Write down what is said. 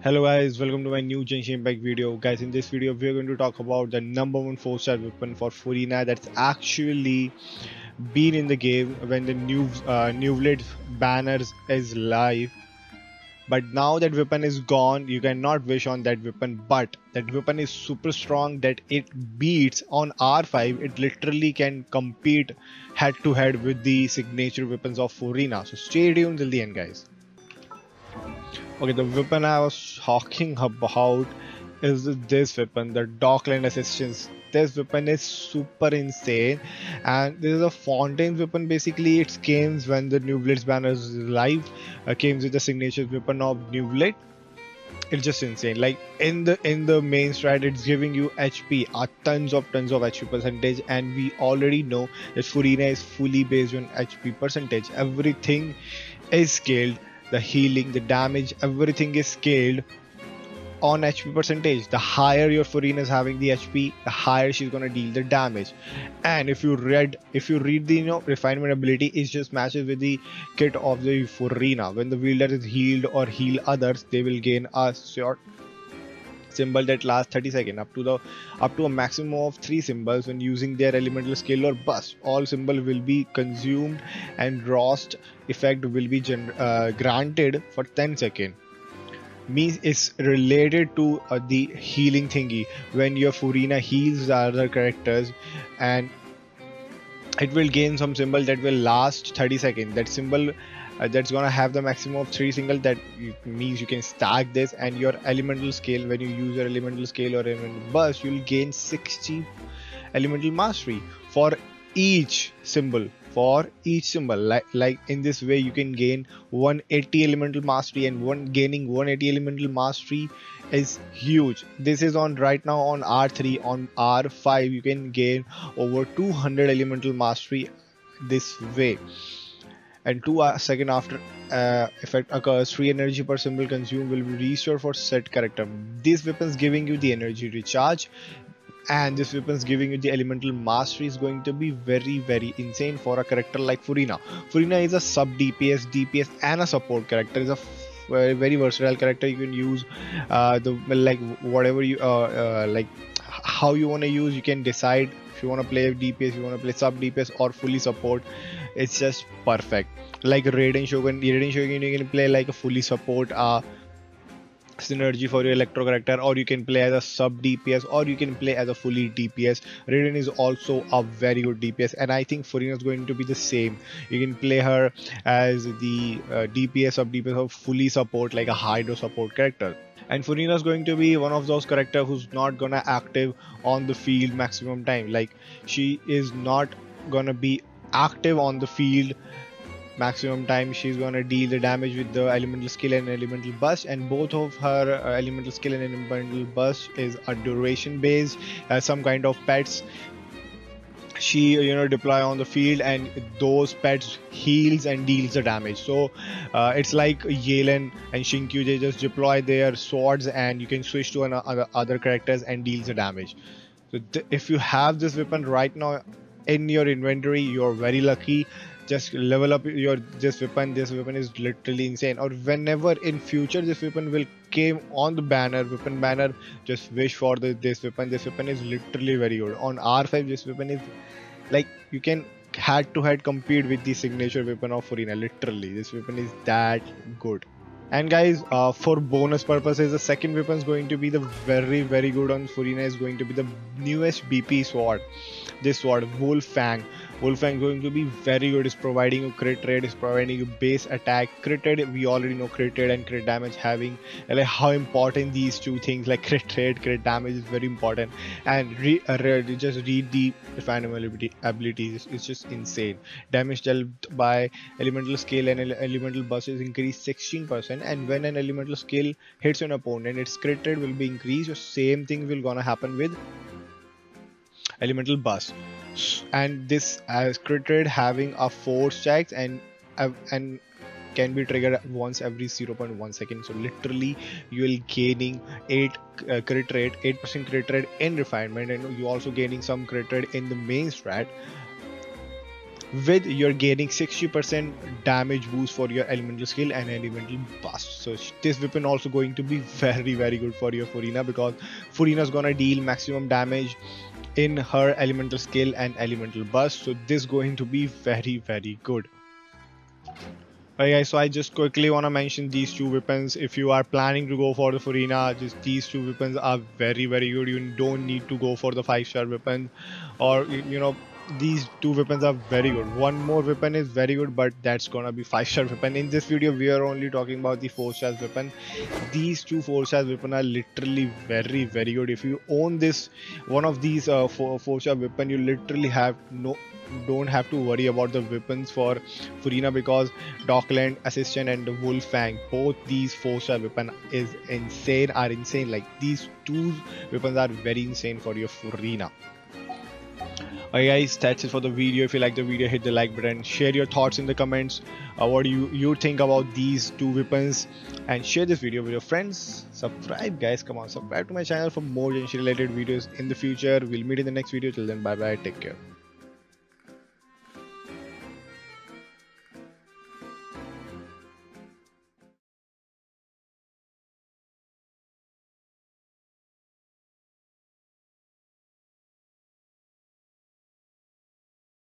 Hello guys, welcome to my new Genshin Impact video. Guys, in this video we are going to talk about the number one 4 star weapon for Furina that's actually been in the game when the new uh, Neuvillette banners is live. But now that weapon is gone, you cannot wish on that weapon. But that weapon is super strong that it beats on R5. It literally can compete head to head with the signature weapons of Furina. So stay tuned till the end, guys. Okay, the weapon I was talking about is this weapon, the Dockhand Assistance. This weapon is super insane, and this is a Fontaine's weapon. Basically, it comes when the New Blades banner is live. Uh, comes with the signature weapon of New Blade. It's just insane. Like in the in the main stat, it's giving you HP, uh, tons of tons of HP percentage, and we already know that Furina is fully based on HP percentage. Everything is scaled the healing, the damage, everything is scaled on HP percentage. The higher your Furina is having the HP, the higher she's gonna deal the damage. And if you read if you read the you know refinement ability, it just matches with the kit of the Furina. When the wielder is healed or heal others, they will gain a short symbol that lasts 30 seconds up to the up to a maximum of three symbols when using their elemental skill or burst all symbol will be consumed and Roused effect will be uh, granted for 10 seconds. Means it's related to uh, the healing thingy. When your Furina heals the other characters and it will gain some symbol that will last 30 seconds. That symbol uh, that's gonna have the maximum of three single that means you can stack this and your elemental skill when you use your elemental skill or elemental burst you'll gain 60 elemental mastery for each symbol for each symbol. Like, like in this way you can gain 180 elemental mastery and one gaining 180 elemental mastery is huge. This is on right now on r3 on r5 you can gain over 200 elemental mastery this way and 2 uh, after uh, effect occurs free energy per symbol consumed will be restored for set character this weapons giving you the energy recharge and this weapons giving you the elemental mastery is going to be very very insane for a character like Furina. Furina is a sub DPS, DPS and a support character. is a very, very versatile character. You can use uh, the like whatever you uh, uh, like how you want to use. You can decide if you want to play DPS, you want to play sub DPS or fully support. It's just perfect. Like Raiden Shogun, Raiden Shogun you can play like a fully support. Uh, synergy for your electro character or you can play as a sub dps or you can play as a fully dps Raiden is also a very good dps and i think Furina is going to be the same you can play her as the uh, dps sub dps or fully support like a hydro support character and Furina is going to be one of those character who's not gonna active on the field maximum time. Like she is not gonna be active on the field maximum time. She's gonna deal the damage with the elemental skill and elemental burst. And both of her uh, elemental skill and elemental burst is a duration based uh, some kind of pets she you know deploy on the field and those pets heals and deals the damage. So uh, it's like Yelan and Xingqiu they just deploy their swords and you can switch to another other characters and deals the damage. So th- if you have this weapon right now in your inventory you're very lucky just level up your this weapon this weapon is literally insane. Or whenever in future this weapon will came on the banner weapon banner just wish for the, this weapon. This weapon is literally very good on r5 this weapon is like you can head to head compete with the signature weapon of Furina literally. This weapon is that good and guys uh, for bonus purposes the second weapon is going to be the very very good on Furina is going to be the newest BP sword this sword Wolf Fang is going to be very good. Is providing you crit rate, is providing you base attack. Crit rate, we already know crit rate and crit damage having like how important these two things like crit rate, crit damage is very important. And re, uh, re, just read the random ability, abilities. It's just insane. Damage dealt by elemental skill and elemental burst is increased 16%. And when an elemental skill hits an opponent, its crit rate will be increased. The same thing will gonna happen with elemental burst and this has rate having a force checks and uh, and can be triggered once every 0.1 second so literally you will gaining 8 uh, crit rate 8% crit rate in refinement and you also gaining some crit rate in the main stat with you're gaining 60% damage boost for your elemental skill and elemental bust so this weapon also going to be very very good for your Furina because Furina is gonna deal maximum damage in her elemental skill and elemental bust so this going to be very very good Okay guys, so I just quickly want to mention these two weapons. If you are planning to go for the Furina, just these two weapons are very very good. You don't need to go for the 5 star weapon or you know these two weapons are very good. One more weapon is very good but that's gonna be five star weapon. In this video we are only talking about the four star weapon. These two four star weapon are literally very very good. If you own this one of these uh, four, four star weapon you literally have no don't have to worry about the weapons for Furina because Dockhand Assistant and Wolf Fang both these four star weapon is insane are insane. Like these two weapons are very insane for your Furina Okay guys, that's it for the video. If you like the video, hit the like button. Share your thoughts in the comments. Uh, what do you, you think about these two weapons? And share this video with your friends. Subscribe guys, come on, subscribe to my channel for more Genshin related videos in the future. We'll meet in the next video. Till then, bye bye, take care.